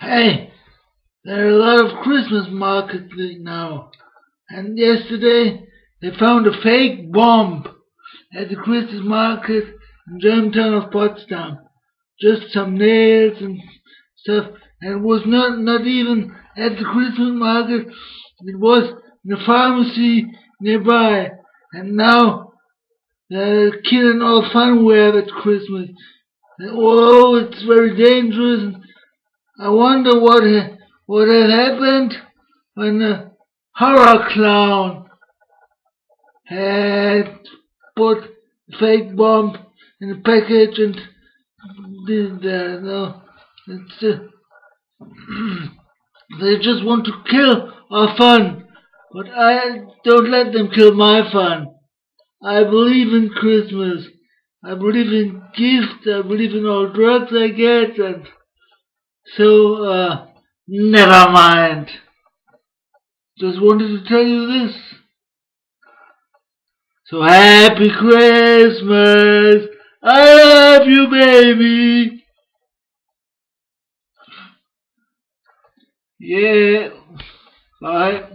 Hey, there are a lot of Christmas markets now. And yesterday they found a fake bomb at the Christmas market in Germantown of Potsdam. Just some nails and stuff. And it was not, not even at the Christmas market. It was in a pharmacy nearby. And now they're killing all funware at Christmas. And, oh, it's very dangerous. I wonder what what had happened when the horror clown had put the fake bomb in the package and did that. No, it's uh, they just want to kill our fun, but I don't let them kill my fun. I believe in Christmas. I believe in gifts. I believe in all drugs I get and. So, uh, never mind. Just wanted to tell you this. So happy Christmas! I love you, baby! Yeah. Bye.